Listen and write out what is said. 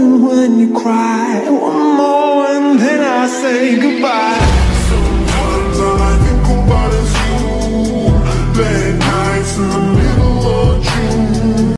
moon when you cry. One more and then I say goodbye. Sometimes all I think about is you Late nights